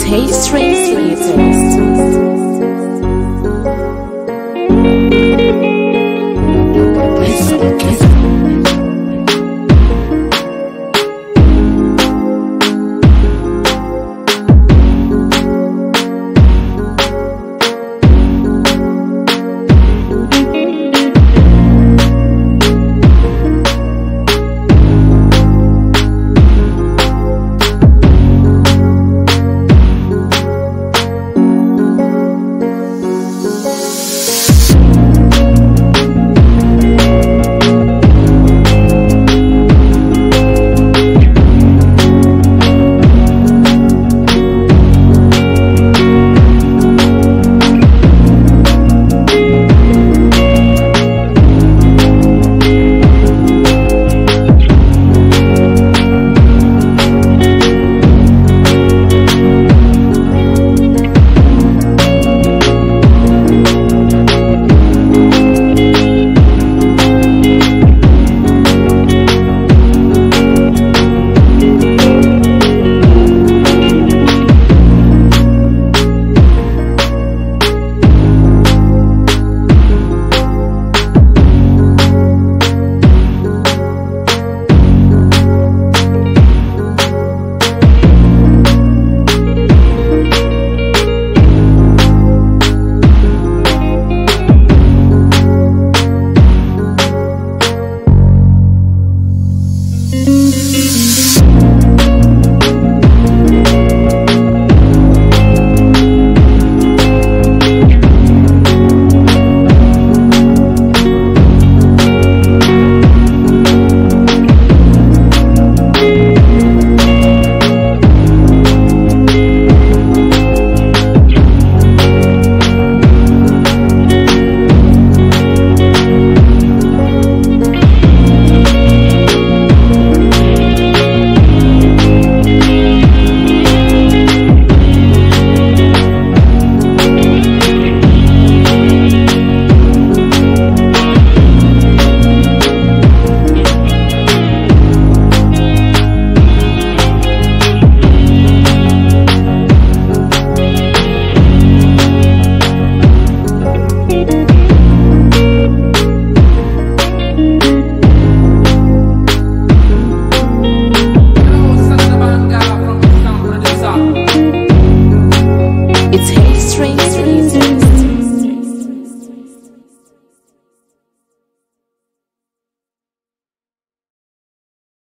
Taste, taste, taste.